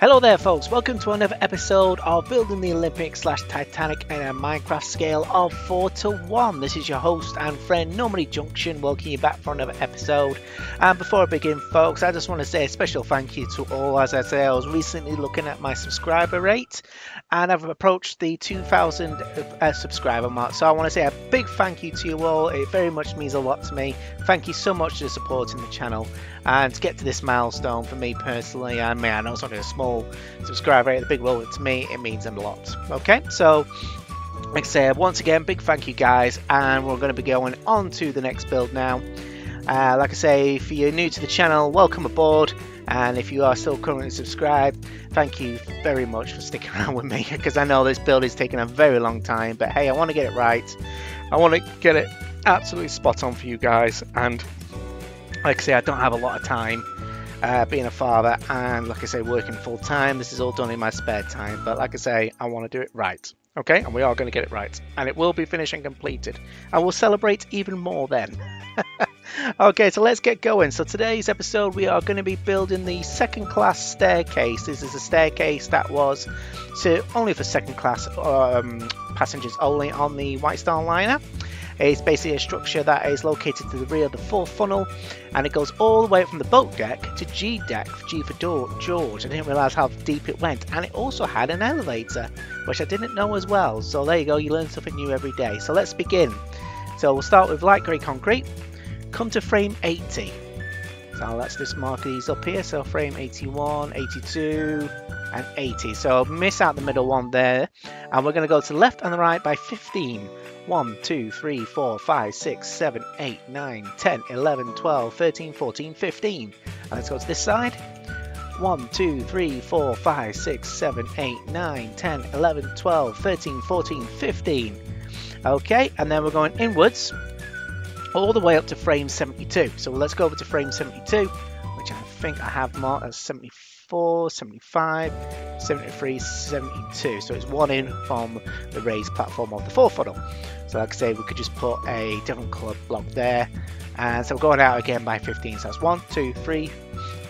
Hello there folks, welcome to another episode of Building the Olympic slash Titanic in a Minecraft scale of 4 to 1. This is your host and friend Normandie Junction, welcoming you back for another episode. And before I begin folks, I just want to say a special thank you to all. As I say, I was recently looking at my subscriber rate and I've approached the 2000 uh, subscriber mark. So I want to say a big thank you to you all, it very much means a lot to me. Thank you so much for supporting the channel and to get to this milestone for me personally, I mean I know it's only a small subscriber the big role to me, it means a lot. Okay, so like I say, once again, big thank you guys, and we're going to be going on to the next build now. Uh, like I say, if you're new to the channel, welcome aboard. And if you are still currently subscribed, thank you very much for sticking around with me because I know this build is taking a very long time. But hey, I want to get it right. I want to get it absolutely spot on for you guys. And like I say, I don't have a lot of time uh, being a father and like I say, working full time. This is all done in my spare time. But like I say, I want to do it right. Okay, and we are going to get it right. And it will be finished and completed. I will celebrate even more then. okay, so let's get going. So today's episode, we are going to be building the second class staircase. This is a staircase that was to only for second class um, passengers only on the White Star liner. It's basically a structure that is located to the rear of the fourth funnel and it goes all the way from the boat deck to G deck, G for George. I didn't realise how deep it went and it also had an elevator, which I didn't know as well. So there you go, you learn something new every day. So let's begin. So we'll start with light grey concrete, come to frame 80. So let's just mark these up here. So frame 81, 82, and 80. So miss out the middle one there. And we're going to go to the left and the right by 15. 1, 2, 3, 4, 5, 6, 7, 8, 9, 10, 11, 12, 13, 14, 15. And let's go to this side. 1, 2, 3, 4, 5, 6, 7, 8, 9, 10, 11, 12, 13, 14, 15. Okay, and then we're going inwards all the way up to frame 72. So let's go over to frame 72, which I think I have marked as 74. 74, 75, 73, 72. So it's one in from the raised platform of the fourth funnel. So like I say, we could just put a different colour block there. And so we're going out again by 15. So that's 1, 2, 3,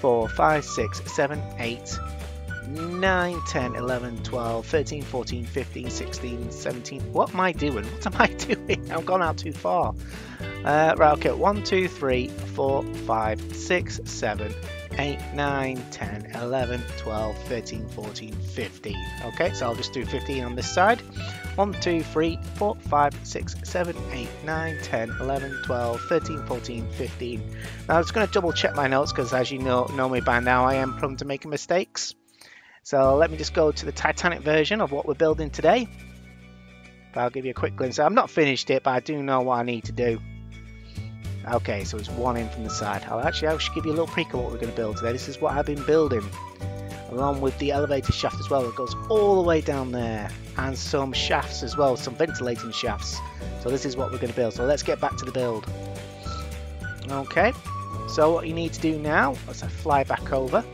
4, 5, 6, 7, 8, 9, 10, 11, 12, 13, 14, 15, 16, 17. What am I doing? What am I doing? I've gone out too far. Uh, right, okay. 1, 2, 3, 4, 5, 6, 7, 8, 9, 10, 11, 12, 13, 14, 15. Okay, so I'll just do 15 on this side. 1, 2, 3, 4, 5, 6, 7, 8, 9, 10, 11, 12, 13, 14, 15. Now I'm just going to double check my notes because as you know, know me by now, I am prone to making mistakes. So let me just go to the Titanic version of what we're building today. I'll give you a quick glimpse. I've not finished it, but I do know what I need to do. Okay, so it's one in from the side. I'll actually I should give you a little peek of what we're going to build today. This is what I've been building, along with the elevator shaft as well. It goes all the way down there, and some shafts as well, some ventilating shafts. So this is what we're going to build. So let's get back to the build. Okay, so what you need to do now, let's fly back over.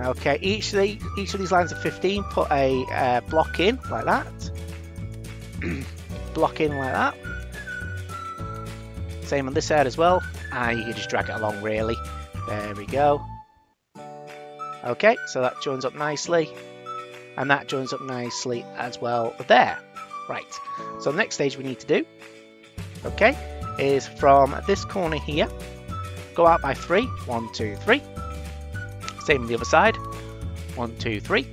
Okay, each of, the, each of these lines of 15, put a uh, block in like that. block in like that. Same on this side as well. And you can just drag it along really. There we go. Okay, so that joins up nicely. And that joins up nicely as well there. Right, so the next stage we need to do, okay, is from this corner here, go out by three. One, two, three. Same on the other side. One, two, three.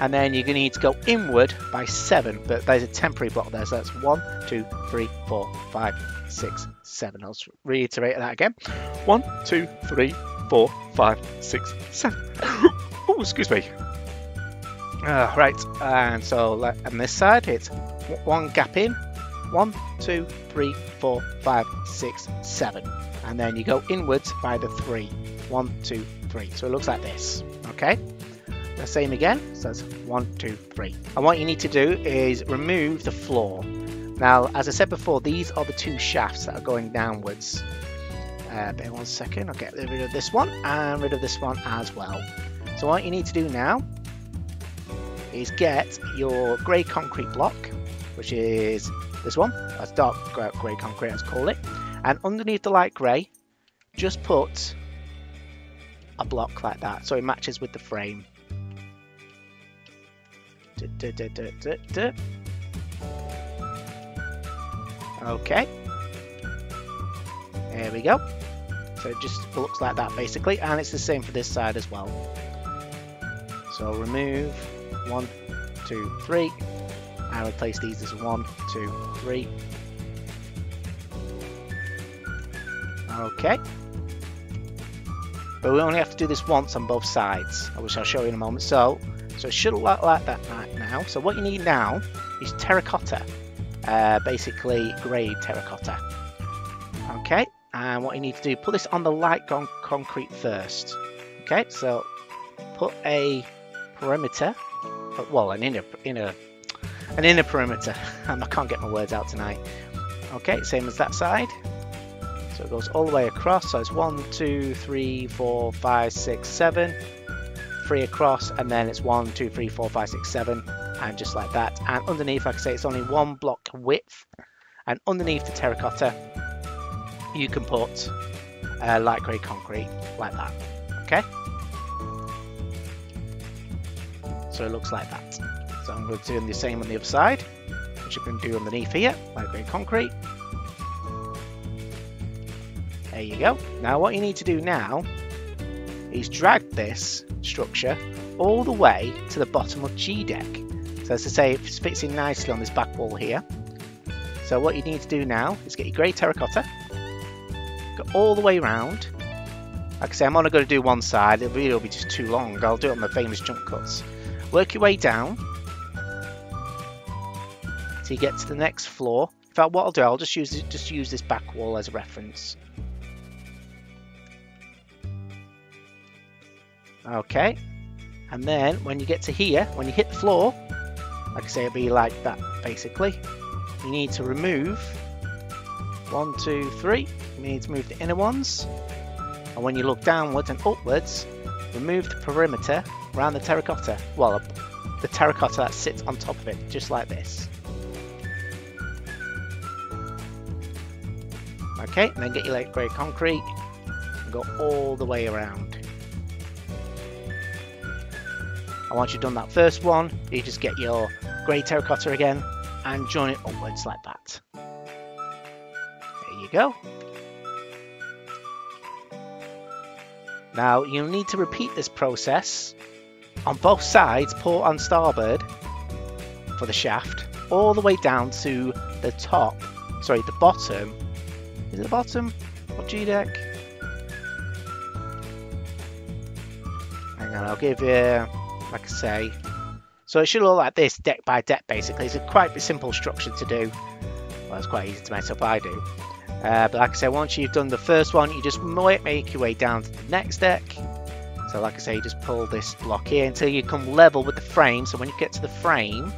And then you're going to need to go inward by seven, but there's a temporary block there, so that's one, two, three, four, five, six, seven. I'll reiterate that again. One, two, three, four, five, six, seven. oh, excuse me. Uh, right, and so on this side, it's one gap in. One, two, three, four, five, six, seven. And then you go inwards by the three. One, two, three. So it looks like this. Okay. The same again. So one, two, three. And what you need to do is remove the floor. Now, as I said before, these are the two shafts that are going downwards. Uh, bear one second, I'll get rid of this one and rid of this one as well. So what you need to do now is get your grey concrete block, which is this one, that's dark grey concrete, let's call it. And underneath the light grey, just put a block like that so it matches with the frame. Okay. There we go. So it just looks like that basically, and it's the same for this side as well. So remove one, two, three, and replace these as one, two, three. Okay. But we only have to do this once on both sides, which I'll show you in a moment. So, so it should look like that now. So what you need now is terracotta, uh, basically grey terracotta. Okay, and what you need to do, put this on the light con concrete first. Okay, so put a perimeter, well, an inner, inner, an inner perimeter. I can't get my words out tonight. Okay, same as that side. So it goes all the way across. So it's one, two, three, four, five, six, seven. Three across, and then it's one, two, three, four, five, six, seven, and just like that. And underneath, like I say, it's only one block width. And underneath the terracotta, you can put uh, light grey concrete like that. Okay. So it looks like that. So I'm going to do the same on the other side, which you can do underneath here, light grey concrete. There you go. Now what you need to do now is drag this structure all the way to the bottom of G deck. So as I say, it fits in nicely on this back wall here. So what you need to do now is get your grey terracotta, go all the way around. Like I say, I'm only going to do one side, the video will be just too long. I'll do it on the famous jump cuts. Work your way down so you get to the next floor. In fact, what I'll do, I'll just use just use this back wall as a reference. Okay. And then when you get to here, when you hit the floor, like I say, it'll be like that basically. You need to remove one, two, three. You need to move the inner ones. And when you look downwards and upwards, remove the perimeter around the terracotta. Well, the terracotta that sits on top of it, just like this. Okay, and then get your light grey concrete and go all the way around. And once you've done that first one, you just get your grey terracotta again and join it upwards like that. There you go. Now you'll need to repeat this process on both sides, port and starboard, for the shaft, all the way down to the top, sorry, the bottom. Is it the bottom of G deck? Hang on, I'll give you like I say. So it should look like this, deck by deck basically. It's a quite simple structure to do. Well, it's quite easy to mess up, I do. Uh, but like I say, once you've done the first one, you just make your way down to the next deck. So like I say, you just pull this block here until you come level with the frame. So when you get to the frame,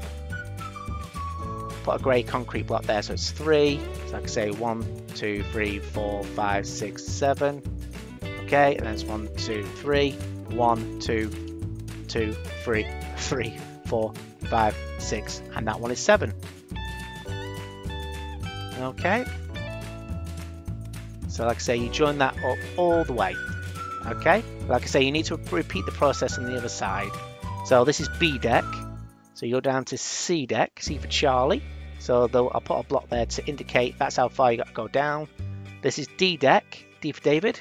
put a grey concrete block there. So it's three. So like I say, one, two, three, four, five, six, seven. Okay, and then it's one, two, three, one, two, two, three, three, four, five, six, and that one is seven. Okay. So like I say, you join that up all the way. Okay. Like I say, you need to repeat the process on the other side. So this is B deck. So you go down to C deck, C for Charlie. So I'll put a block there to indicate that's how far you got to go down. This is D deck, D for David.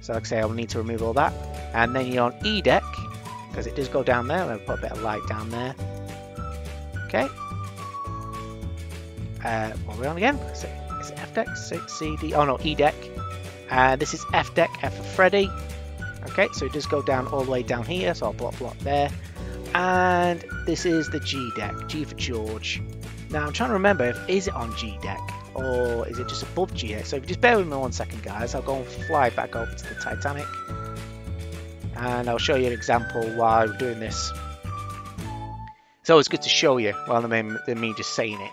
So like I say, I'll need to remove all that. And then you're on E deck, because it does go down there. I'll put a bit of light down there. Okay. Uh, what are we on again? Is it, is it F deck? C, D? Oh no, E deck. Uh, this is F deck, F for Freddy. Okay, so it does go down all the way down here, so I'll block block there. And this is the G deck, G for George. Now I'm trying to remember if is it on G deck or is it just above G deck. So just bear with me one second, guys, I'll go and fly back over to the Titanic and I'll show you an example while we're doing this. It's always good to show you rather than, than me just saying it.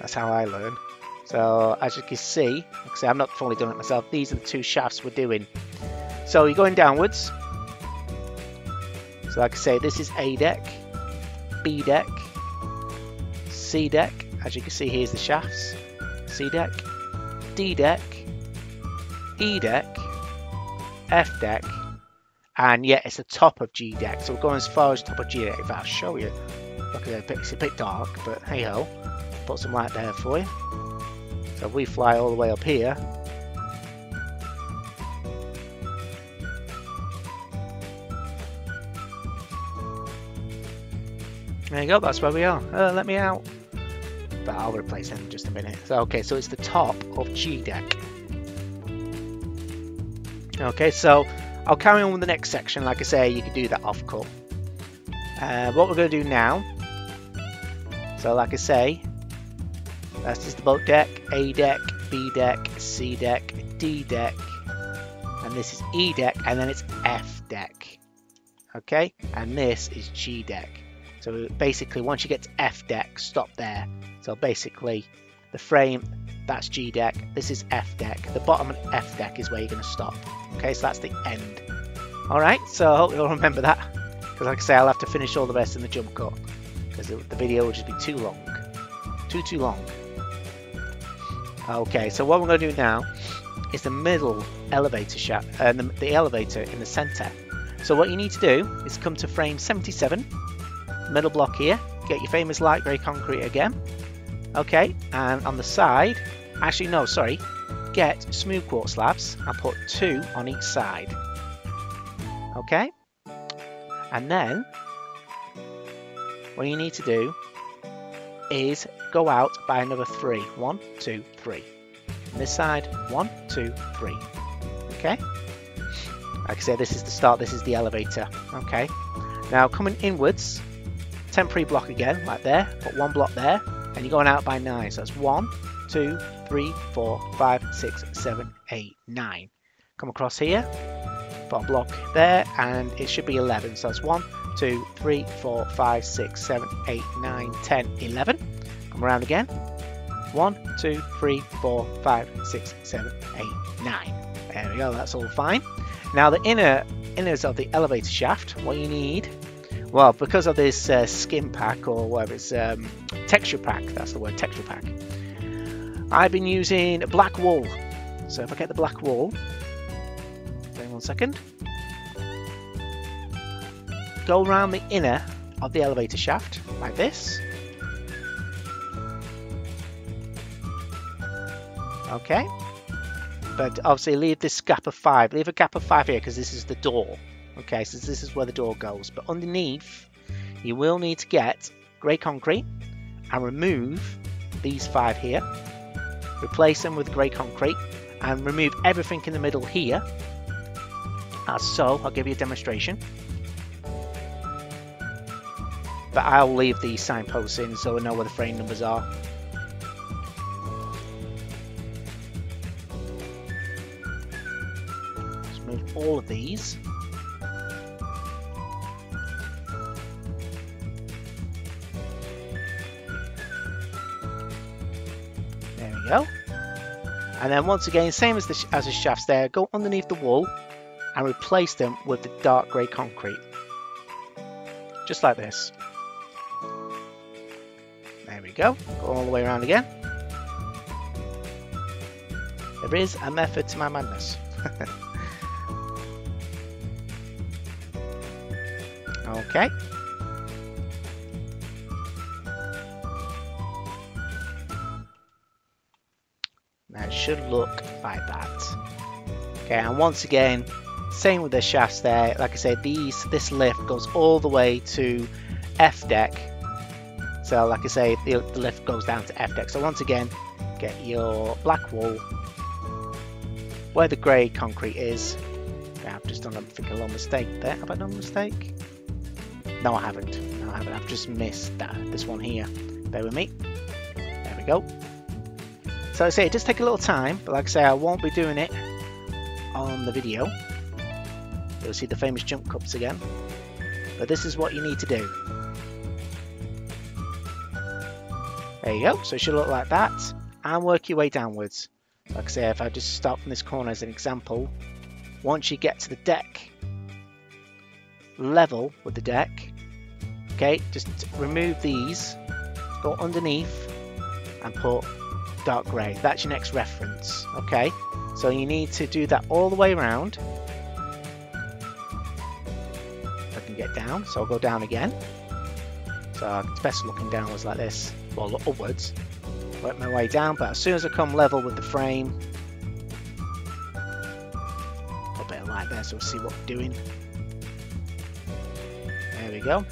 That's how I learn. So as you can see, I'm not fully doing it myself. These are the two shafts we're doing. So you're going downwards. So like I say, this is A deck, B deck, C deck. As you can see, here's the shafts. C deck, D deck, E deck, F deck, and yet it's the top of G deck. So we're going as far as the top of G deck. If I'll show you, look at it, it's a bit dark, but hey ho, put some light there for you. So we fly all the way up here, There you go, that's where we are. Uh, let me out. But I'll replace him in just a minute. So, okay, so it's the top of G deck. Okay, so I'll carry on with the next section. Like I say, you can do that off cut. Uh, what we're going to do now, so like I say, that's just the boat deck, A deck, B deck, C deck, D deck, and this is E deck, and then it's F deck. Okay, and this is G deck. So basically, once you get to F deck, stop there. So basically, the frame, that's G deck, this is F deck. The bottom of F deck is where you're going to stop. Okay, so that's the end. Alright, so I hope you'll remember that. Because like I say, I'll have to finish all the rest in the jump cut. Because the video will just be too long. Too, too long. Okay, so what we're going to do now is the middle elevator shaft, and uh, the, the elevator in the center. So what you need to do is come to frame 77 middle block here, get your famous light grey concrete again. Okay, and on the side, actually no, sorry, get smooth quartz slabs and put two on each side. Okay, and then what you need to do is go out by another three. One, two, three. this side, one, two, three. Okay. Like I said, this is the start, this is the elevator. Okay. Now coming inwards, temporary block again, like there, put one block there, and you're going out by nine. So that's one, two, three, four, five, six, seven, eight, nine. Come across here, a block there, and it should be 11. So that's one, two, three, four, five, six, seven, eight, nine, ten, eleven. Come around again. One, two, three, four, five, six, seven, eight, nine. There we go, that's all fine. Now the inner inners of the elevator shaft, what you need well, because of this uh, skin pack or whatever it's um, texture pack, that's the word, texture pack. I've been using black wool. So if I get the black wool, wait one second. Go around the inner of the elevator shaft like this. Okay. But obviously leave this gap of five. Leave a gap of five here because this is the door. Okay, so this is where the door goes. But underneath, you will need to get grey concrete and remove these five here. Replace them with grey concrete and remove everything in the middle here. As so, I'll give you a demonstration. But I'll leave these signposts in so I know where the frame numbers are. Move all of these. Go. And then once again, same as the, as the shafts there, go underneath the wall and replace them with the dark grey concrete. Just like this. There we go. Go all the way around again. There is a method to my madness. okay. Should look like that. Okay, and once again, same with the shafts there. Like I said, these this lift goes all the way to F deck. So like I say, the, the lift goes down to F deck. So once again, get your black wall where the grey concrete is. I've just done a little mistake there. Have I done a mistake? No, I haven't. No, I haven't. I've just missed that this one here. Bear with me. There we go. So I say it does take a little time, but like I say, I won't be doing it on the video. You'll see the famous jump cuts again. But this is what you need to do. There you go, so it should look like that. And work your way downwards. Like I say, if I just start from this corner as an example, once you get to the deck, level with the deck, okay, just remove these, go underneath and put dark grey. That's your next reference, okay? So you need to do that all the way around I can get down. So I'll go down again. So it's best looking downwards like this, well upwards. Work my way down, but as soon as I come level with the frame, a bit of light there so we'll see what we're doing. There we go.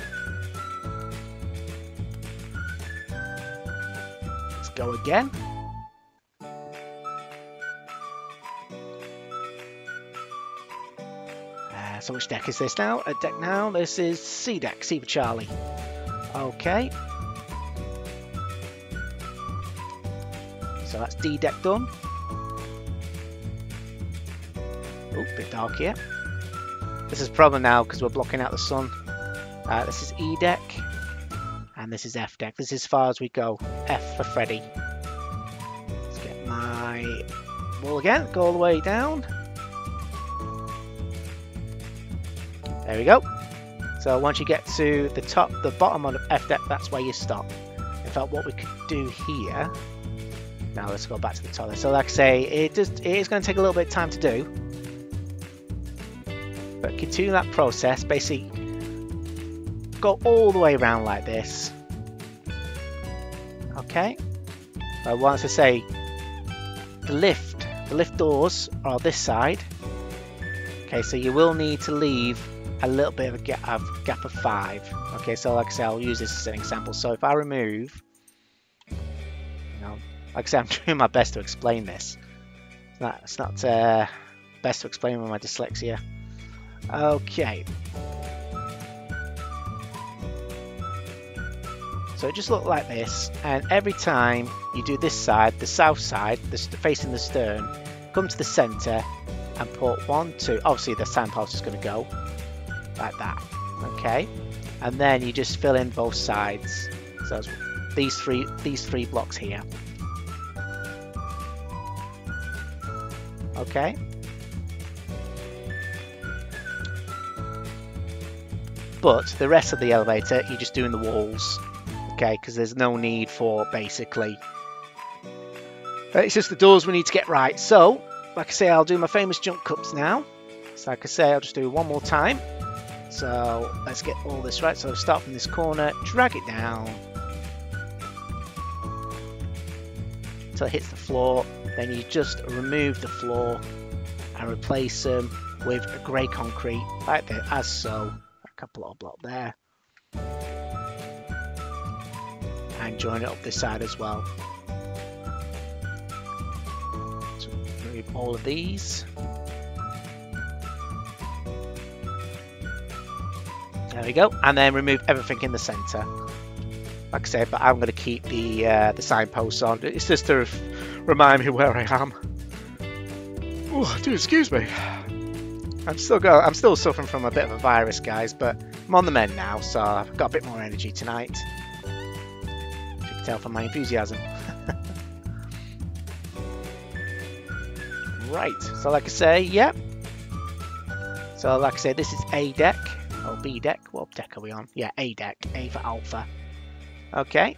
Let's go again. So which deck is this now? A deck now, this is C deck, C for Charlie. Okay. So that's D deck done. Oh, bit dark here. This is a problem now because we're blocking out the sun. Uh, this is E deck. And this is F deck. This is as far as we go. F for Freddy. Let's get my wall again. Go all the way down. There we go. So once you get to the top, the bottom of F deck, that's where you stop. In fact, what we could do here. Now let's go back to the top. So like I say, it just it is going to take a little bit of time to do. But continue that process. Basically, go all the way around like this. Okay. I want to say the lift, the lift doors are this side. Okay, so you will need to leave a little bit of a gap of, gap of five. Okay, so like I say, I'll use this as an example. So if I remove, you know, like I say, I'm doing my best to explain this. It's not, it's not uh, best to explain with my dyslexia. Okay. So it just looked like this, and every time you do this side, the south side, the facing the stern, come to the centre and put one, two. Obviously, the signpost is going to go like that. Okay, and then you just fill in both sides. So these three, these three blocks here. Okay. But the rest of the elevator, you're just doing the walls okay because there's no need for basically uh, it's just the doors we need to get right so like I say I'll do my famous jump cuts now so like I say I'll just do one more time so let's get all this right so start from this corner drag it down till it hits the floor then you just remove the floor and replace them with a grey concrete like there, as so a couple of block there and join it up this side as well. So remove all of these. There we go, and then remove everything in the centre. Like I said, but I'm going to keep the uh, the signposts on. It's just to remind me where I am. Oh, do excuse me. I'm still go. I'm still suffering from a bit of a virus, guys, but I'm on the mend now, so I've got a bit more energy tonight If you can tell from my enthusiasm. right, so like I say, yep. So like I say, this is A deck, or B deck. What deck are we on? Yeah, A deck, A for alpha. Okay.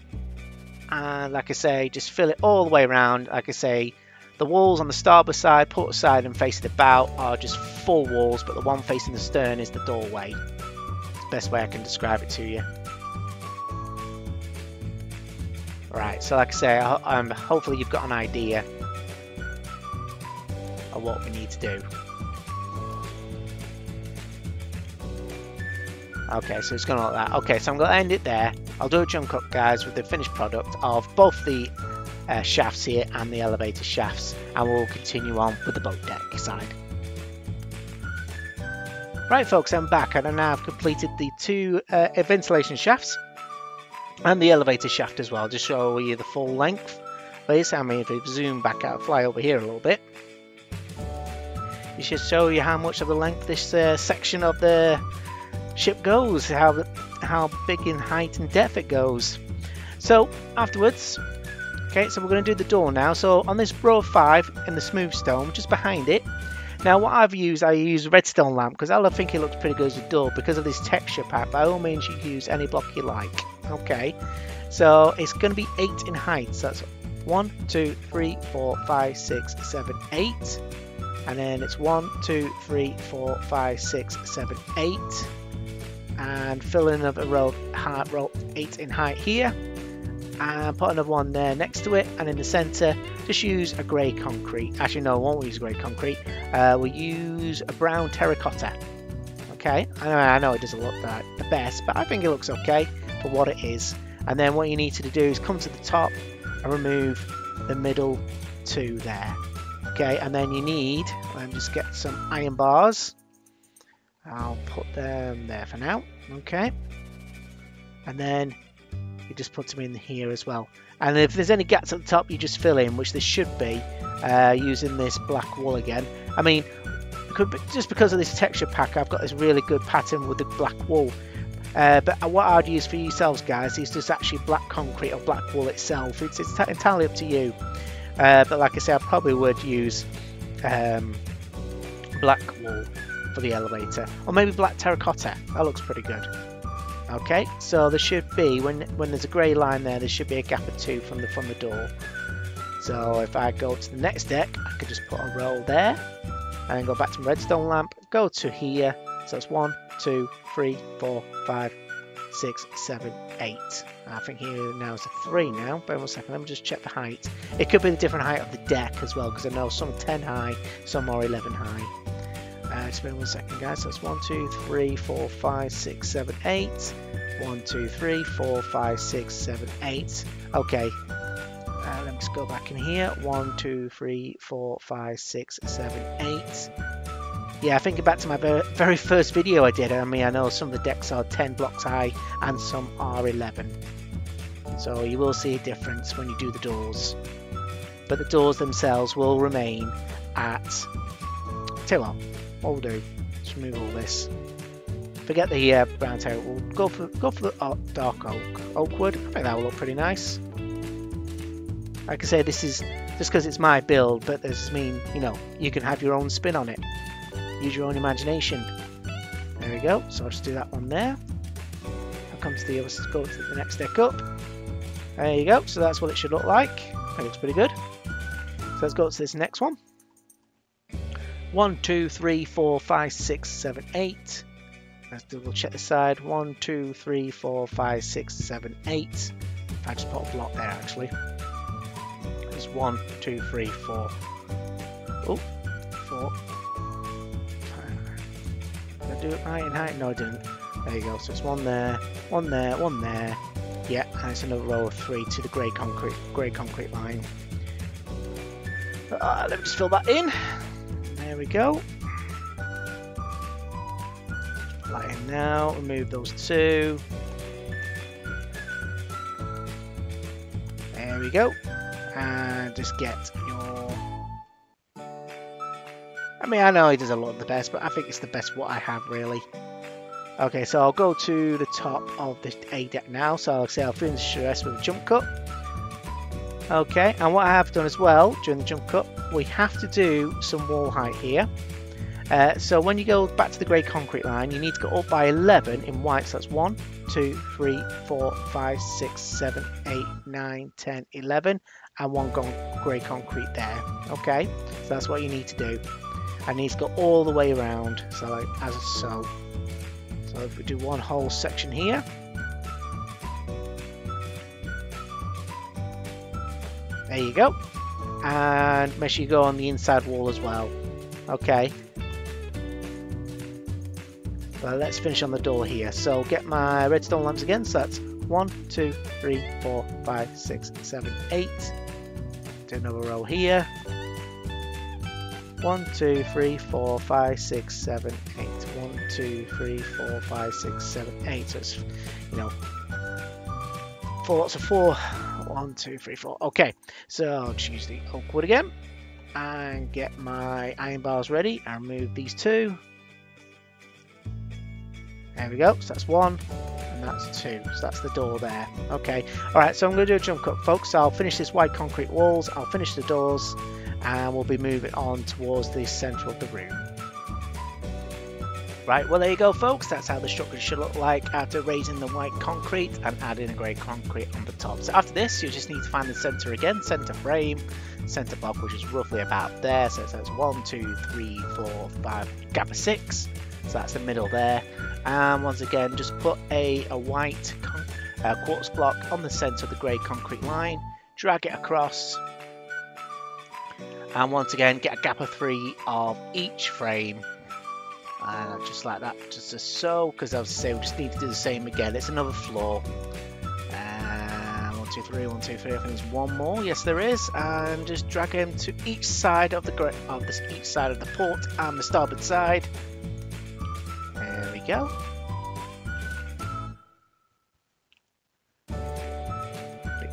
And like I say, just fill it all the way around. Like I say, the walls on the starboard side, port side and facing the bow are just full walls, but the one facing the stern is the doorway. It's the best way I can describe it to you. Right, so like I say, um, hopefully you've got an idea of what we need to do. Okay, so it's look like that. Okay, so I'm going to end it there. I'll do a jump up, guys, with the finished product of both the uh, shafts here and the elevator shafts, and we'll continue on with the boat deck side. Right, folks, I'm back, and I now have completed the two uh, ventilation shafts and the elevator shaft as well, just show you the full length. Please, I mean, if we zoom back out, fly over here a little bit, it should show you how much of the length this uh, section of the ship goes, how how big in height and depth it goes. So afterwards, okay, so we're going to do the door now. So on this row five in the smooth stone, just behind it. Now what I've used, I use redstone lamp because I think it looks pretty good as a door because of this texture pack. By all means, you use any block you like. Okay, so it's going to be 8 in height. So that's 1, 2, 3, 4, 5, 6, 7, 8. And then it's 1, 2, 3, 4, 5, 6, 7, 8. And fill in another row, height, row 8 in height here. And put another one there next to it and in the center just use a grey concrete. Actually no I won't use grey concrete. Uh, we'll use a brown terracotta. Okay? I know, I know it doesn't look that the best but I think it looks okay for what it is. And then what you need to do is come to the top and remove the middle two there. Okay? And then you need let me just get some iron bars I'll put them there for now. Okay. And then you just put them in here as well. And if there's any gaps at the top you just fill in which there should be uh, using this black wool again. I mean be, just because of this texture pack I've got this really good pattern with the black wool. Uh, but what I'd use for yourselves guys is just actually black concrete or black wool itself. It's, it's entirely up to you. Uh, but like I say I probably would use um, black wool for the elevator or maybe black terracotta that looks pretty good Okay, so there should be, when, when there's a grey line there, there should be a gap of two from the, from the door. So if I go to the next deck, I could just put a roll there, and then go back to redstone lamp, go to here, so it's one, two, three, four, five, six, seven, eight. I think here now is a three now. But one second, let me just check the height. It could be the different height of the deck as well, because I know some 10 high, some are 11 high. Uh, just one second, guys. It's one, two, three, four, five, six, seven, eight. One, two, three, four, five, six, seven, eight. Okay. Uh, let me just go back in here. One, two, three, four, five, six, seven, eight. Yeah, thinking back to my very first video I did, I mean, I know some of the decks are 10 blocks high and some are 11. So you will see a difference when you do the doors. But the doors themselves will remain at... Tell you what, we'll do, let's remove all this. Forget the uh, brown tail. We'll go for go for the uh, dark oak, oak wood. I think that will look pretty nice. Like I say, this is just because it's my build, but does mean you know you can have your own spin on it. Use your own imagination. There we go. So I'll just do that one there. I'll come to the other. Go to the next deck up. There you go. So that's what it should look like. That looks pretty good. So let's go to this next one. One, two, three, four, five, six, seven, eight. Let's double check the side. One, two, three, four, five, six, seven, eight. I just put a block there actually. There's one, two, three, four. Oh, four. Did I do it right in height? No, I didn't. There you go. So it's one there, one there, one there. Yeah, and it's another row of three to the grey concrete, grey concrete line. Uh, let me just fill that in. There we go. That in now, remove those two. There we go. And just get your... I mean, I know he does a lot of the best, but I think it's the best what I have, really. Okay, so I'll go to the top of the A deck now. So I'll say I'll finish the rest with a jump cut. Okay, and what I have done as well during the jump cut, we have to do some wall height here. Uh, so when you go back to the grey concrete line, you need to go up by 11 in white. So that's 1, 2, 3, 4, 5, 6, 7, 8, 9, 10, 11, and one grey concrete there. Okay, so that's what you need to do. And needs to go all the way around, so like as a so. So if we do one whole section here, There you go. And make sure you go on the inside wall as well. Okay. Well, let's finish on the door here. So get my redstone lamps again. So that's one, two, three, four, five, six, seven, eight. Do another row here. One, two, three, four, five, six, seven, eight. One, two, three, four, five, six, seven, eight. So it's, you know, four lots of four one, two, three, four. Okay, so I'll choose the oak wood again and get my iron bars ready and remove these two. There we go, so that's one and that's two, so that's the door there. Okay, alright, so I'm going to do a jump cut folks, so I'll finish this white concrete walls, I'll finish the doors and we'll be moving on towards the centre of the room. Right, well there you go folks, that's how the structure should look like after raising the white concrete and adding a grey concrete on the top. So after this you just need to find the centre again, centre frame, centre block which is roughly about there, so it says 1, 2, 3, 4, 5, gap of 6. So that's the middle there. And once again, just put a, a white uh, quartz block on the centre of the grey concrete line, drag it across, and once again get a gap of three of each frame and just like that just so because I was say we just need to do the same again. It's another floor. And one two three one two three. I think there's one more. Yes there is. And just drag him to each side of the of this each side of the port and the starboard side. There we go.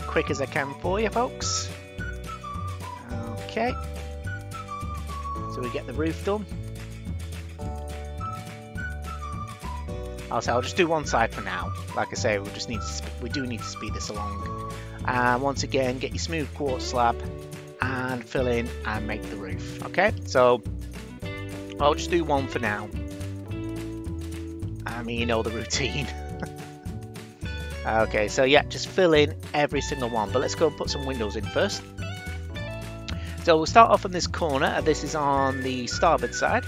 Quick as I can for you folks. Okay. So we get the roof done I'll say I'll just do one side for now. Like I say, we just need to we do need to speed this along. And uh, once again, get your smooth quartz slab and fill in and make the roof. Okay, so I'll just do one for now. I mean, you know the routine. okay, so yeah, just fill in every single one. But let's go and put some windows in first. So we'll start off on this corner. This is on the starboard side.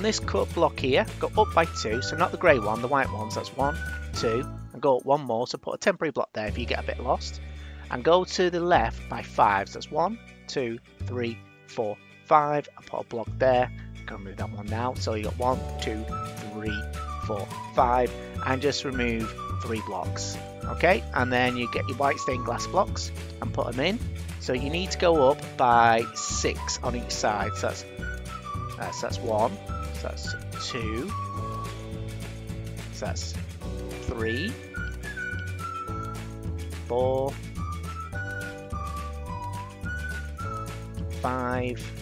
From this cut block here, go up by two, so not the grey one, the white ones, that's one, two, and go up one more, so put a temporary block there if you get a bit lost. And go to the left by five, so that's one, two, three, four, five, and put a block there. Gonna move that one now, so you got one, two, three, four, five, and just remove three blocks. Okay, and then you get your white stained glass blocks and put them in. So you need to go up by six on each side. So that's, uh, so that's one, so that's two. So that's three. Four. Five.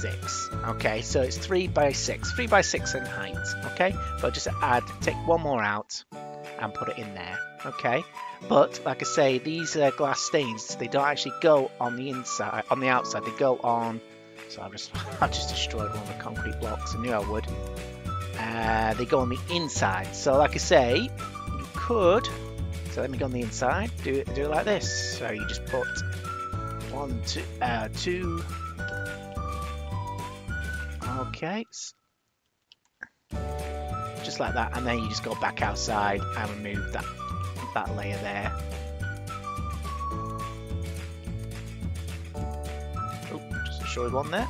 Six. Okay, so it's three by six. Three by six in height. Okay, but just add, take one more out and put it in there. Okay, but like I say, these uh, glass stains, they don't actually go on the inside, on the outside. They go on so I've just, I've just destroyed one of the concrete blocks. I knew I would. Uh, they go on the inside. So like I say, you could, so let me go on the inside, do it, do it like this. So you just put one, two, uh, two. Okay. Just like that. And then you just go back outside and remove that, that layer there. Destroyed one there.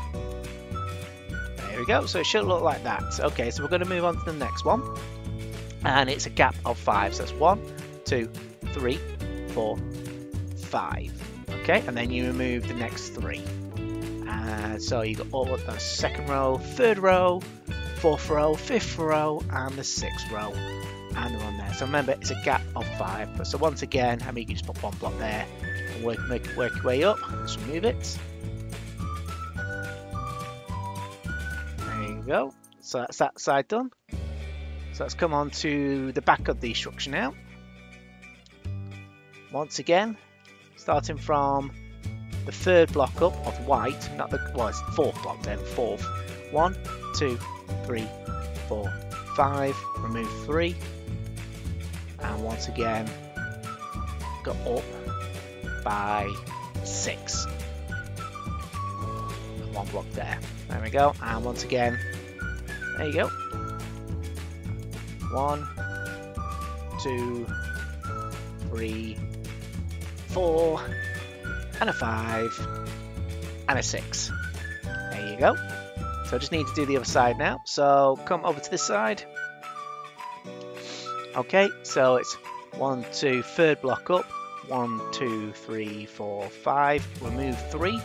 There we go. So it should look like that. Okay, so we're going to move on to the next one. And it's a gap of five. So that's one, two, three, four, five. Okay, and then you remove the next three. And so you got all of the second row, third row, fourth row, fifth row, and the sixth row. And they're on there. So remember, it's a gap of five. So once again, I mean, you just put one block there and work, make, work your way up. Let's remove it. Go. So that's that side done. So let's come on to the back of the structure now. Once again, starting from the third block up of white, not the well, it's the fourth block then, fourth. One, two, three, four, five. Remove three, and once again, go up by six. One block there. There we go. And once again, there you go. One, two, three, four, and a five, and a six. There you go. So I just need to do the other side now. So come over to this side. Okay, so it's one, two, third block up. One, two, three, four, five. Remove three.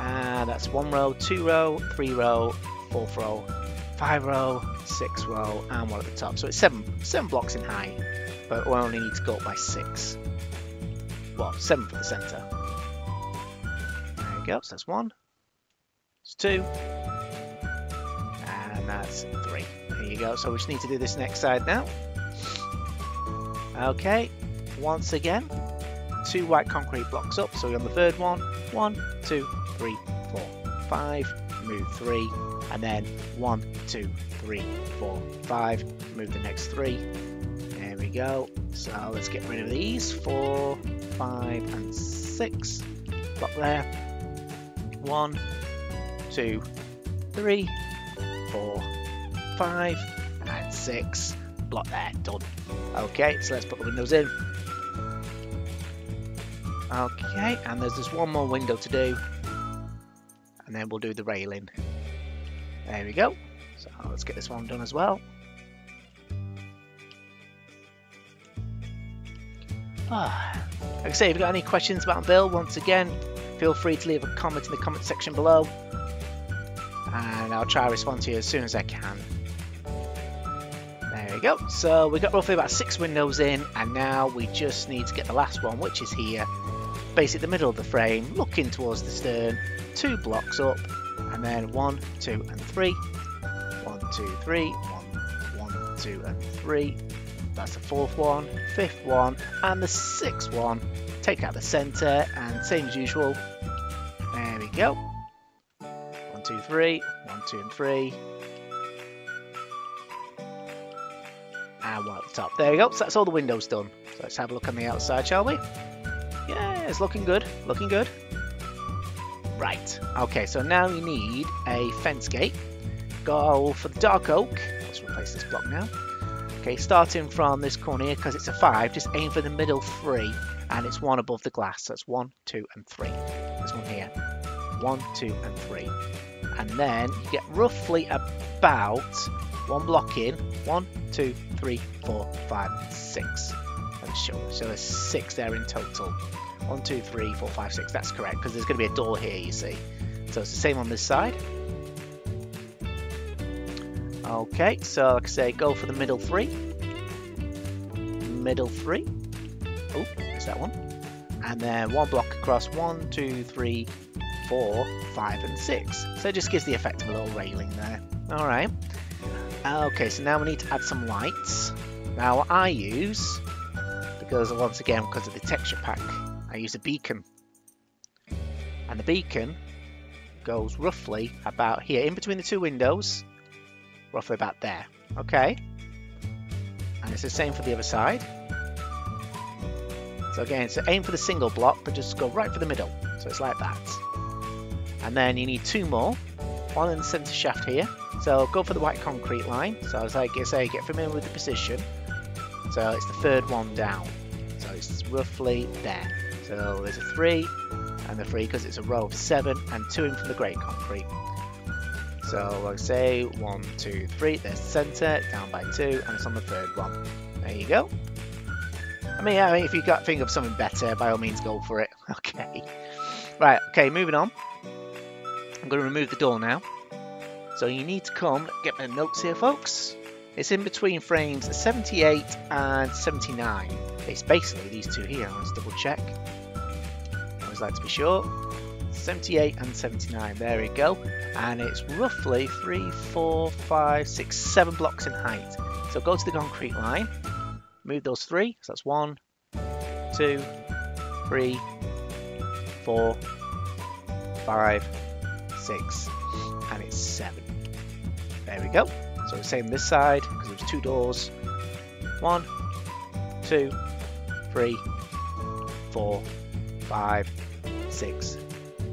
And that's one row, two row, three row, fourth row, five row, six row, and one at the top. So it's seven, seven blocks in height, but we only need to go up by six. Well, seven for the centre. There you go, so that's one. It's two. And that's three. There you go. So we just need to do this next side now. Okay, once again, two white concrete blocks up. So we're on the third one. One, two, three, four, five. Move three, and then one, two, three, four, five. Move the next three. There we go. So let's get rid of these. Four, five, and six. Block there. One, two, three, four, five, and six. Block there, done. Okay, so let's put the windows in. Okay, and there's just one more window to do. And then we'll do the railing. There we go. So let's get this one done as well. Ah, like I say, if you've got any questions about Bill, once again, feel free to leave a comment in the comment section below. And I'll try to respond to you as soon as I can. There we go. So we've got roughly about six windows in, and now we just need to get the last one, which is here. Basically the middle of the frame, looking towards the stern, two blocks up, and then one, two, and three. One, two, three. One, one, two, and three. That's the fourth one, fifth one, and the sixth one. Take out the centre, and same as usual. There we go. One, two, three. One, two, and three. And one at the top. There we go. So that's all the windows done. So let's have a look on the outside, shall we? Yeah, it's looking good. Looking good. Right. Okay, so now you need a fence gate. Go for the dark oak. Let's replace this block now. Okay, starting from this corner here, because it's a 5, just aim for the middle 3, and it's 1 above the glass. That's 1, 2, and 3. This one here. 1, 2, and 3. And then you get roughly about one block in. 1, 2, 3, 4, 5, 6. Let me show. So there's 6 there in total. 1, 2, 3, 4, 5, 6. That's correct, because there's going to be a door here, you see. So it's the same on this side. Okay, so like I say, go for the middle three. Middle three. Oh, is that one? And then one block across. One, two, three, four, five, and six. So it just gives the effect of a little railing there. All right. Okay, so now we need to add some lights. Now I use, because once again, because of the texture pack, I use a beacon. And the beacon goes roughly about here, in between the two windows, roughly about there. Okay. And it's the same for the other side. So again, so aim for the single block, but just go right for the middle. So it's like that. And then you need two more. One in the centre shaft here. So go for the white concrete line. So as I say, get familiar with the position. So it's the third one down. So it's roughly there. So there's a three and the three because it's a row of seven and two in from the grey concrete. So I say, one, two, three, there's the centre, down by two, and it's on the third one. There you go. I mean, I mean, if you got think of something better, by all means go for it. Okay. Right, okay, moving on. I'm going to remove the door now. So you need to come, get my notes here, folks. It's in between frames 78 and 79. It's basically these two here. Let's double check. Like to be sure. 78 and 79. There we go. And it's roughly 3, 4, 5, 6, 7 blocks in height. So go to the concrete line, move those three. So that's 1, 2, 3, 4, 5, 6, and it's 7. There we go. So same this side because there's two doors. 1, 2, 3, 4, 5, 6,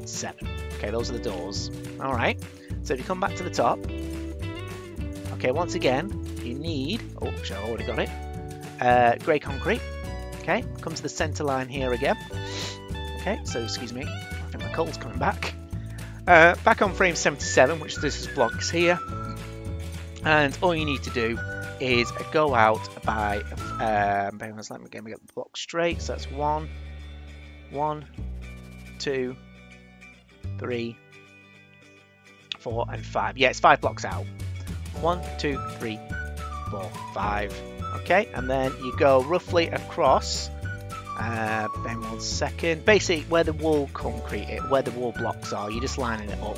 seven. Okay, those are the doors. All right. So if you come back to the top, okay, once again, you need, oh, I already got it, uh, grey concrete. Okay, come to the centre line here again. Okay, so excuse me, I think my cold's coming back. Uh, back on frame 77, which this is blocks here. And all you need to do is go out by, um, let me get the block straight. So that's one, one, two, three, four, and five. Yeah, it's five blocks out. One, two, three, four, five. Okay, and then you go roughly across. Uh, then one second. Basically, where the wall concrete, it, where the wall blocks are, you're just lining it up.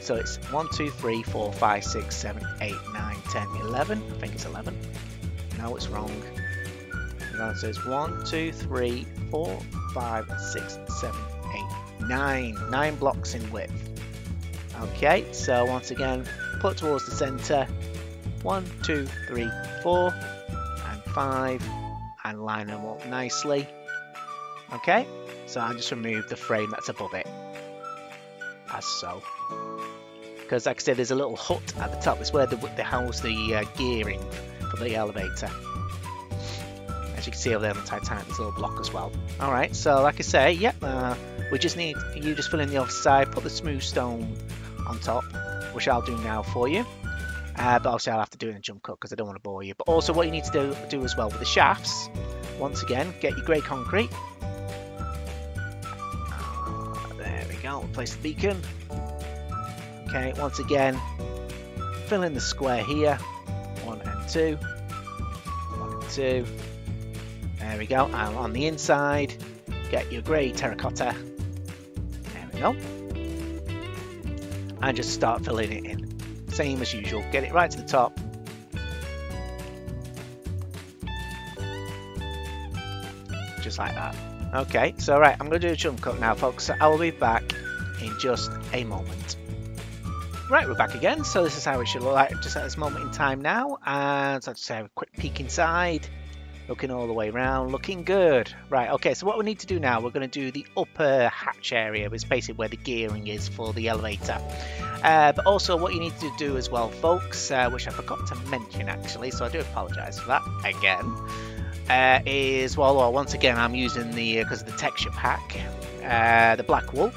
So it's 1, 2, 3, 4, 5, 6, 7, 8, 9, 10, 11. I think it's 11. No, it's wrong. No, it says 1, 2, 3, 4, 5, 6, 7, nine, nine blocks in width. Okay, so once again, put towards the center, one, two, three, four, and five, and line them up nicely. Okay, so I just remove the frame that's above it, as so. because like I said there's a little hut at the top it's where the, they house the uh, gearing for the elevator as you can see over there on the Titanic there's a little block as well alright so like I say yep uh, we just need you just fill in the other side put the smooth stone on top which I'll do now for you uh, but obviously I'll have to do it in a jump cut because I don't want to bore you but also what you need to do, do as well with the shafts once again get your grey concrete there we go place the beacon Okay, once again, fill in the square here. One and two. One and two. There we go. And on the inside, get your grey terracotta. Go. And just start filling it in. Same as usual. Get it right to the top. Just like that. Okay, so right, I'm going to do a jump cut now, folks. So I will be back in just a moment. Right, we're back again. So this is how it should look like just at this moment in time now. And so I'll just have a quick peek inside. Looking all the way around, looking good. Right, okay, so what we need to do now, we're going to do the upper hatch area, which is basically where the gearing is for the elevator. Uh, but also what you need to do as well, folks, uh, which I forgot to mention actually, so I do apologise for that again, uh, is, well, well, once again, I'm using the, because uh, of the texture pack, uh, the black wool.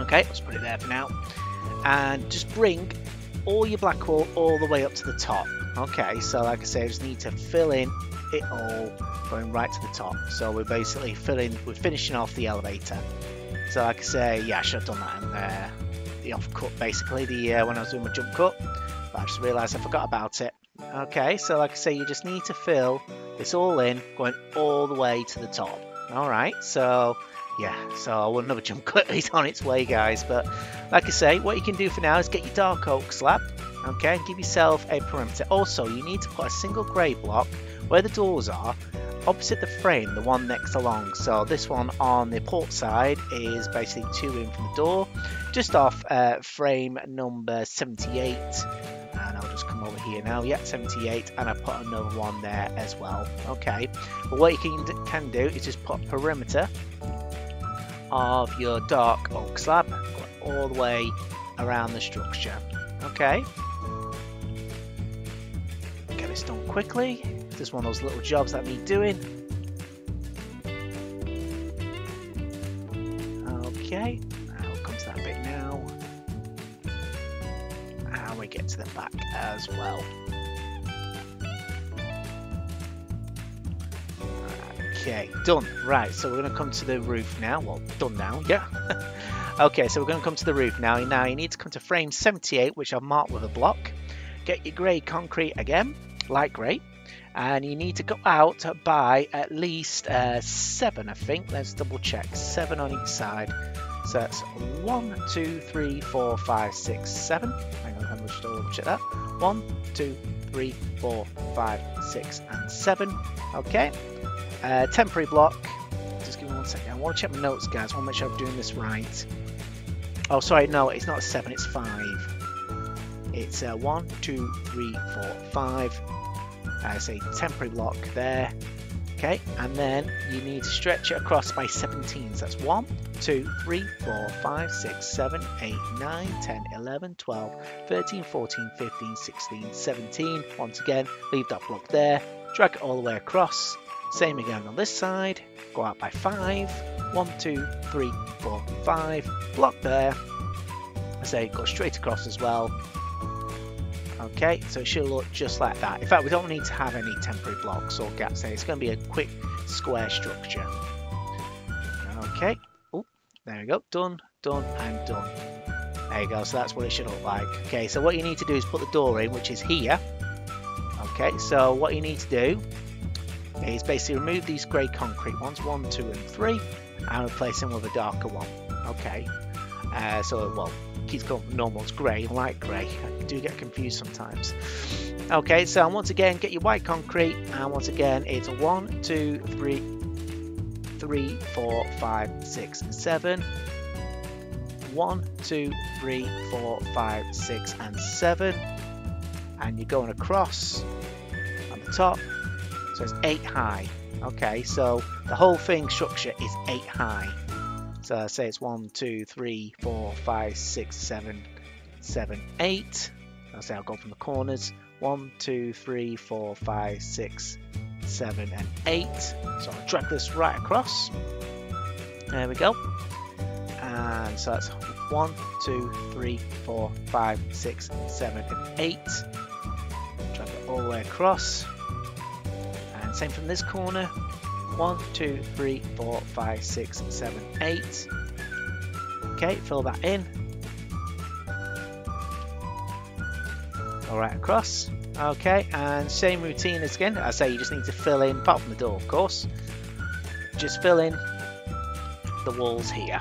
Okay, let's put it there for now and just bring all your black wool all the way up to the top. Okay, so like I say, I just need to fill in it all going right to the top. So we're basically filling, we're finishing off the elevator. So like I say, yeah, I should have done that in uh, the off cut basically, the uh, when I was doing my jump cut. But I just realised I forgot about it. Okay, so like I say, you just need to fill this all in, going all the way to the top. Alright, so yeah, so another jump cut is on its way, guys. But like I say, what you can do for now is get your dark oak slab, okay, and give yourself a perimeter. Also, you need to put a single grey block where the doors are, opposite the frame, the one next along. So this one on the port side is basically two in from the door, just off uh, frame number 78 and I'll just come over here now yeah 78 and I put another one there as well okay but what you can, can do is just put perimeter of your dark oak slab all the way around the structure. Okay. Get this done quickly. Is one of those little jobs that me doing. Okay, now comes that bit now. And we get to the back as well. Okay, done. Right, so we're going to come to the roof now. Well, done now, yeah. okay, so we're going to come to the roof now. Now you need to come to frame 78, which I've marked with a block. Get your grey concrete again, light grey. And you need to go out by at least uh, seven, I think. Let's double check. Seven on each side. So that's one, two, three, four, five, six, seven. Hang on, I'm just double check that. One, two, three, four, five, six, and seven. Okay. Uh, temporary block. Just give me one second. I want to check my notes, guys. I want to make sure I'm doing this right. Oh, sorry. No, it's not seven. It's five. It's uh, one, two, three, four, five. I say temporary block there. Okay, and then you need to stretch it across by 17. So that's 1, 2, 3, 4, 5, 6, 7, 8, 9, 10, 11, 12, 13, 14, 15, 16, 17. Once again, leave that block there, drag it all the way across, same again on this side. Go out by five. One, two, three, four, five. Block there. I say go straight across as well. Okay, so it should look just like that. In fact, we don't need to have any temporary blocks or gaps there. It's going to be a quick square structure. Okay. Oh, there we go. Done, done, and done. There you go. So that's what it should look like. Okay, so what you need to do is put the door in, which is here. Okay, so what you need to do is basically remove these grey concrete ones, one, two, and three, and replace them with a darker one. Okay, uh, so well, keeps going normal, it's grey, light grey. I do get confused sometimes. Okay, so once again, get your white concrete, and once again, it's one, two, three, three, four, five, six, seven. One, two, three, four, five, six, and seven. And you're going across on the top so it's 8 high. Okay, so the whole thing structure is 8 high. So say it's 1, 2, 3, 4, 5, 6, 7, seven, eight. I'll say I'll go from the corners. One, two, three, four, five, six, seven, and eight. So I'll drag this right across. There we go. And so that's one, two, three, four, five, six, seven, and eight. Drag it all the way across. And same from this corner. One, two, three, four, five, six, seven, eight. Okay, fill that in. All right, across. Okay, and same routine as again. I say you just need to fill in, apart from the door, of course. Just fill in the walls here.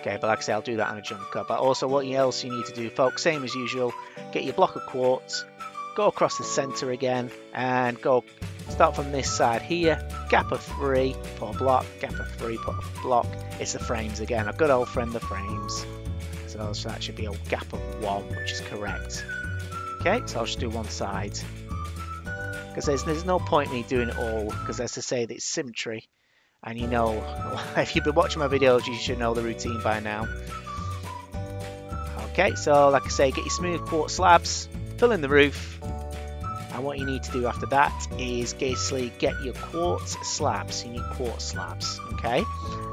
Okay, but like I say, I'll do that on a jump cut. But also, what else you need to do, folks, same as usual, get your block of quartz, go across the center again, and go start from this side here. Gap of three, put a block. Gap of three, put a block. It's the frames again. A good old friend, the frames. So, that should be a gap of one, which is correct. Okay, so I'll just do one side. Because there's, there's no point in me doing it all, because as I say, it's symmetry. And you know, if you've been watching my videos, you should know the routine by now. Okay, so like I say, get your smooth quartz slabs, fill in the roof. And what you need to do after that is basically get your quartz slabs. You need quartz slabs, okay?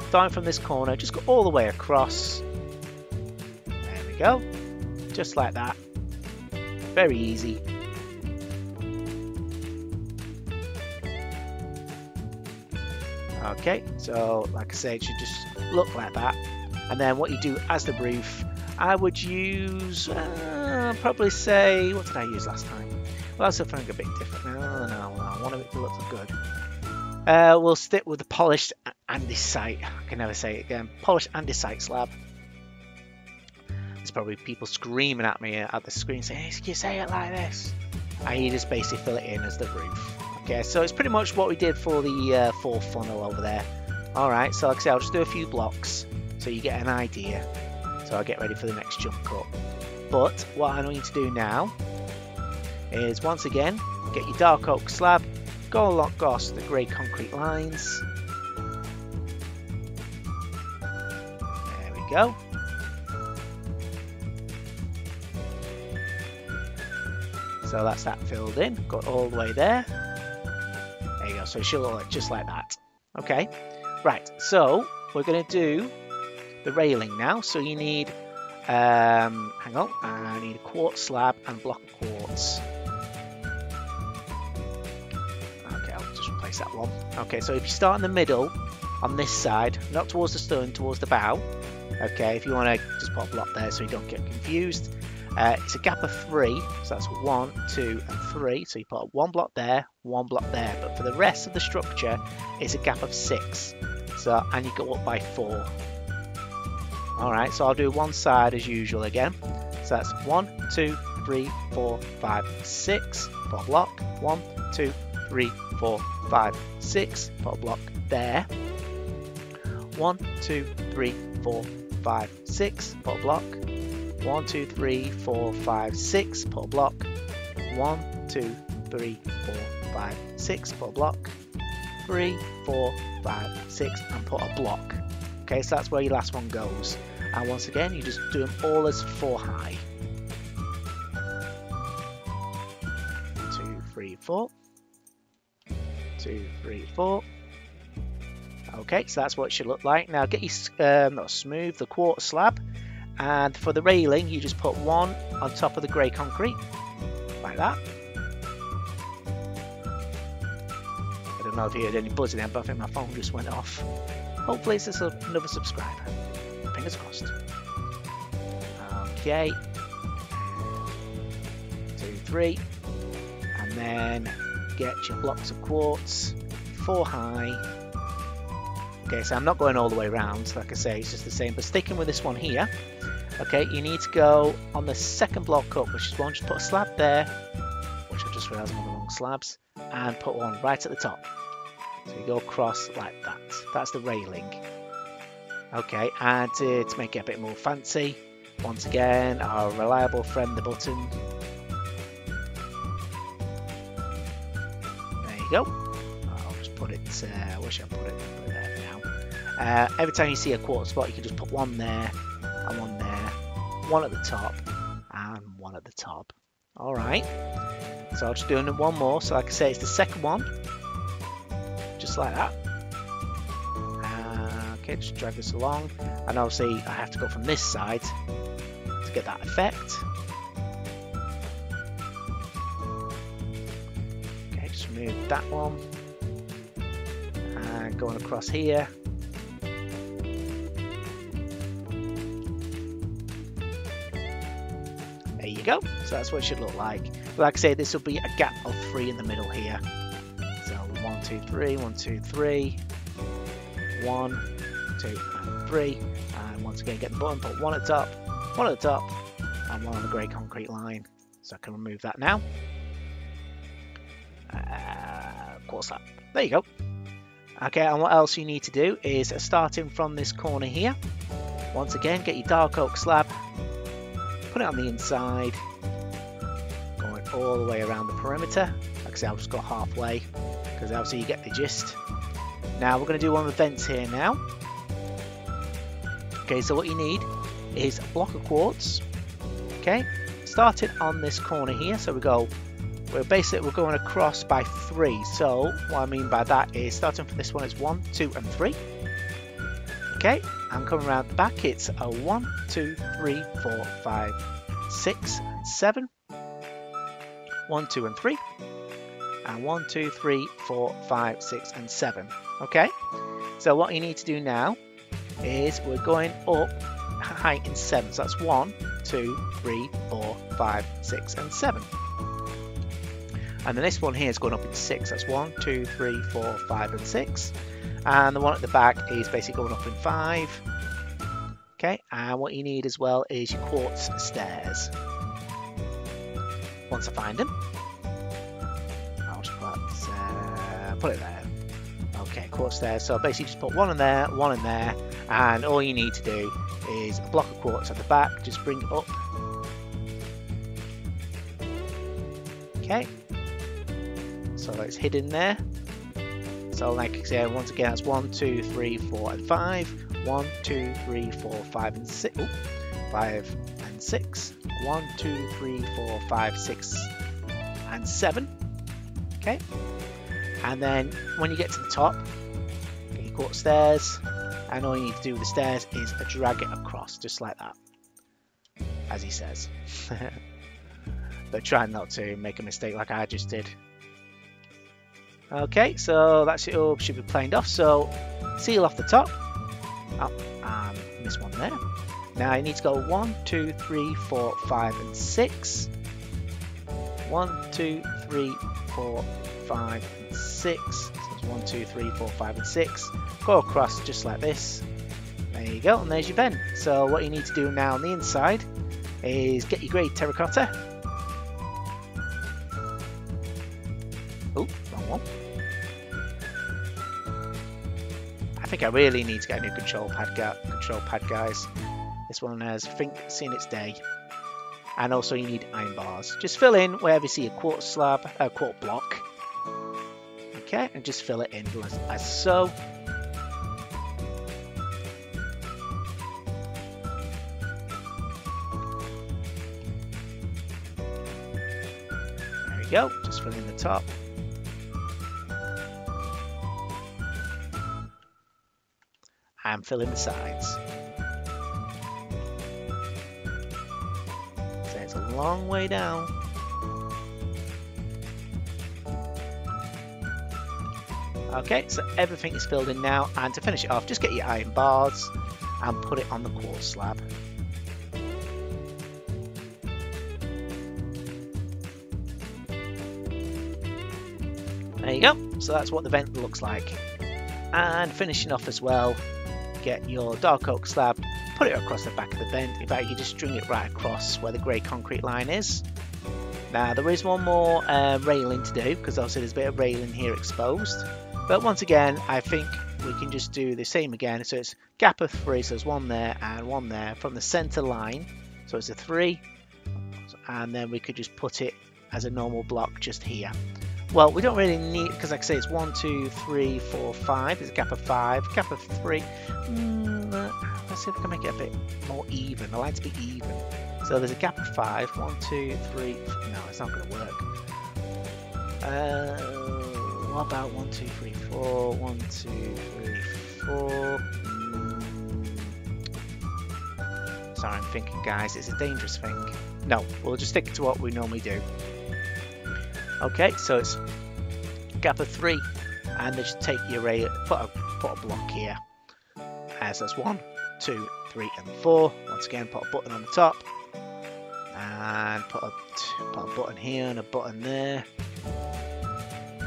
Starting from this corner, just go all the way across. There we go. Just like that. Very easy. Okay, so like I say, it should just look like that. And then what you do as the roof, I would use, uh, probably say, what did I use last time? Well, that's something a bit different. I want it to look good. Uh, we'll stick with the polished andesite. I can never say it again. Polished andesite slab. There's probably people screaming at me at the screen saying, hey, you say it like this? And you just basically fill it in as the roof. Okay, so it's pretty much what we did for the uh, fourth funnel over there. Alright, so like I say, I'll just do a few blocks so you get an idea. So I'll get ready for the next jump cut. But what I need to do now is once again, get your dark oak slab, go along across the grey concrete lines. There we go. So that's that filled in, got all the way there. There you go, so she'll look just like that. Okay, right, so we're going to do the railing now. So you need, um, hang on, I need a quartz slab and block of quartz. That one. Okay, so if you start in the middle on this side, not towards the stone, towards the bow. Okay, if you want to just put a block there so you don't get confused. Uh, it's a gap of three, so that's one, two, and three. So you put one block there, one block there. But for the rest of the structure, it's a gap of six. So and you go up by four. All right, so I'll do one side as usual again. So that's one, two, three, four, five, six. A block. One, two, three, four, five, six. Put a block there. One, two, three, four, five, six. Put a block. One, two, three, four, five, six, put a block. One, two, three, four, five, six, put a block. Three, four, five, six, and put a block. Okay, so that's where your last one goes. And once again, you just do them all as four high. Two, three, four. Two, three, four. Okay, so that's what it should look like. Now get your um, smooth the quartz slab. And for the railing you just put one on top of the grey concrete like that. I don't know if you heard any buzzing then but I think my phone just went off. Hopefully it's just another subscriber. Fingers crossed. Okay. Two three. And then get your blocks of quartz four high Okay, so I'm not going all the way around, like I say, it's just the same, but sticking with this one here, okay, you need to go on the second block up, which is one, just put a slab there, which I just realised I'm on the wrong slabs, and put one right at the top. So you go across like that. That's the railing. Okay, and to, to make it a bit more fancy, once again, our reliable friend, the button. You go. I'll just put it, uh, I wish I put it, there now. Uh, every time you see a quartz spot, you can just put one there, and one there, one at the top, and one at the top. All right. So I'll just do one more. So like I say, it's the second one, just like that. Uh, okay, just drag this along, and obviously I have to go from this side to get that effect. Remove that one, and going across here. There you go. So that's what it should look like. Like I say, this will be a gap of three in the middle here. So one, two, three, one, two, three, one, two, three. And once again, get the button, put one at the top, one at the top, and one on the grey concrete line. So I can remove that now. Course that. There you go. Okay, and what else you need to do is starting from this corner here. Once again, get your dark oak slab, put it on the inside, going all the way around the perimeter. Like I say, I'll just go halfway, because obviously you get the gist. Now we're going to do one of the vents here now. Okay, so what you need is a block of quartz. Okay, start it on this corner here, so we go, we're basically we're going across by three. So what I mean by that is starting from this one is one, two, and three. Okay, I'm coming around the back. It's a one, two, three, four, five, six, and seven. One, two, and three. And one, two, three, four, five, six, and seven. Okay, so what you need to do now is we're going up height in seven. So that's one, two, three, four, five, six, and seven. And then this one here is going up in six. That's one, two, three, four, five, and six. And the one at the back is basically going up in five. Okay and what you need as well is your quartz stairs. Once I find them I'll just put, uh, put it there. Okay quartz stairs. So basically just put one in there one in there and all you need to do is a block of quartz at the back. Just bring it up. Okay so it's hidden there so like I say, once again, that's one, two, three, four, and five. One, two, three, four, five, and six. Five and six. One, two, three, four, five, six, and seven. Okay. And then when you get to the top, you go upstairs, and all you need to do with the stairs is drag it across, just like that, as he says. but try not to make a mistake like I just did. Okay, so that's it all should be planed off. So seal off the top. Oh, this one there. Now you need to go one, two, three, four, five, and six. One, two, three, four, five, and six. So it's one, two, three, four, five, and six. Go across just like this. There you go, and there's your bend. So what you need to do now on the inside is get your grey terracotta. Oh, wrong one. Think I really need to get a new control pad, control pad guys. This one has I think seen its day. And also you need iron bars. Just fill in wherever you see a quartz slab, a quartz block. Okay, and just fill it in as, as so. There we go, just fill in the top. And fill in the sides. So it's a long way down. Okay, so everything is filled in now, and to finish it off, just get your iron bars and put it on the quartz slab. There you go, so that's what the vent looks like. And finishing off as well, get your dark oak slab, put it across the back of the vent. In fact, you just string it right across where the grey concrete line is. Now, there is one more uh, railing to do, because obviously there's a bit of railing here exposed. But once again, I think we can just do the same again. So it's gap of three, so there's one there and one there from the center line. So it's a three, and then we could just put it as a normal block just here. Well, we don't really need, because like I say, it's one, two, three, four, five. There's a gap of five, gap of three. Mm, uh, let's see if we can make it a bit more even. I like to be even. So there's a gap of five. One, two, three. No, it's not going to work. Uh, what about one, two, three, four? One, two, three, four. Mm. Sorry, I'm thinking, guys. It's a dangerous thing. No, we'll just stick to what we normally do. Okay, so it's gap of three, and then just take your array, put a put a block here. As that's one, two, three, and four. Once again, put a button on the top, and put a put a button here and a button there.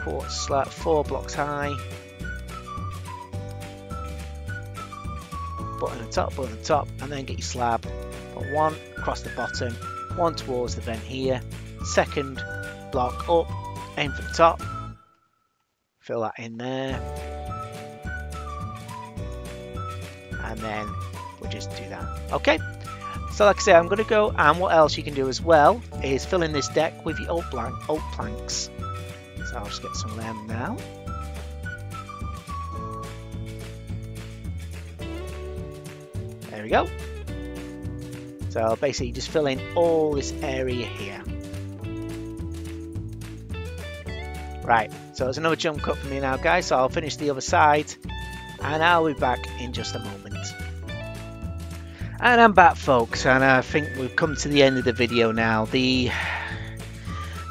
Quartz slab, four blocks high. Button on the top, button on the top, and then get your slab. Put one across the bottom, one towards the vent here. Second block up, aim for the top, fill that in there, and then we'll just do that. Okay, so like I say, I'm going to go, and what else you can do as well is fill in this deck with your oak, blank, oak planks. So I'll just get some of them now. There we go. So basically just fill in all this area here. Right, so there's another jump cut for me now, guys. So I'll finish the other side and I'll be back in just a moment. And I'm back, folks, and I think we've come to the end of the video now. The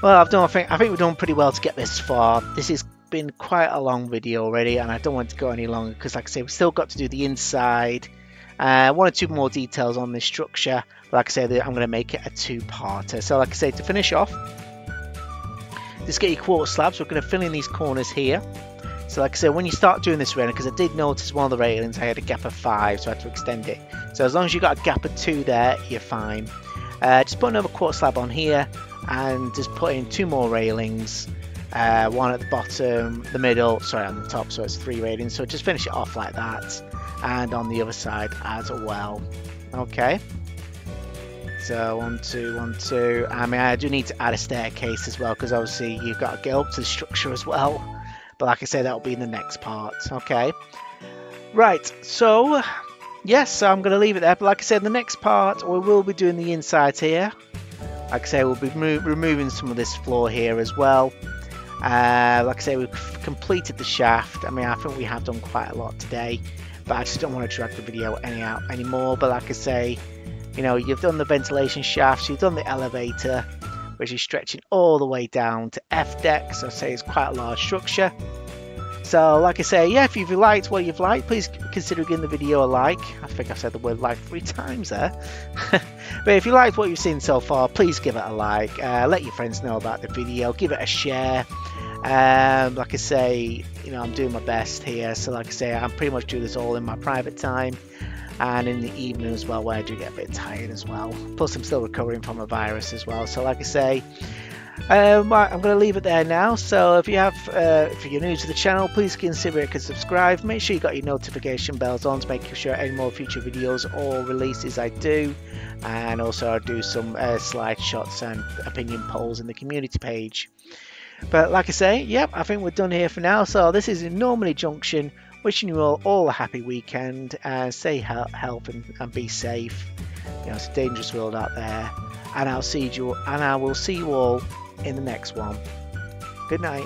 well, I've done. I think I think we've done pretty well to get this far. This has been quite a long video already, and I don't want to go any longer because, like I say, we've still got to do the inside. Uh, one or two more details on this structure. But like I say, I'm going to make it a two-parter. So, like I say, to finish off, just get your quartz slabs. We're going to fill in these corners here. So like I said, when you start doing this railing, because I did notice one of the railings I had a gap of five, so I had to extend it. So as long as you've got a gap of two there, you're fine. Uh, just put another quartz slab on here, and just put in two more railings. Uh, one at the bottom, the middle, sorry, on the top, so it's three railings. So just finish it off like that, and on the other side as well. Okay. So one, two, one, two. I mean, I do need to add a staircase as well because obviously you've got to get up to the structure as well. But like I said, that'll be in the next part. Okay. Right. So yes, I'm going to leave it there. But like I said, the next part we will be doing the inside here. Like I say, we'll be removing some of this floor here as well. Uh, like I say, we've completed the shaft. I mean, I think we have done quite a lot today, but I just don't want to drag the video any out anymore. But like I say, you know, you've done the ventilation shafts, you've done the elevator, which is stretching all the way down to F deck. So I say it's quite a large structure. So like I say, yeah, if you've liked what you've liked, please consider giving the video a like. I think I've said the word like three times there. but if you liked what you've seen so far, please give it a like. Uh, let your friends know about the video. Give it a share. Um, like I say, you know, I'm doing my best here. So like I say, I'm pretty much doing this all in my private time and in the evening as well where I do get a bit tired as well. Plus I'm still recovering from a virus as well. So like I say, um, I'm going to leave it there now. So if you have, uh, if you're new to the channel, please consider it and subscribe. Make sure you got your notification bells on to make sure any more future videos or releases I do. And also I do some uh, slide shots and opinion polls in the community page. But like I say, yep, I think we're done here for now. So this is Normandie Junction Wishing you all, all a happy weekend and stay health and, and be safe. You know, it's a dangerous world out there. And I'll see you and I will see you all in the next one. Good night.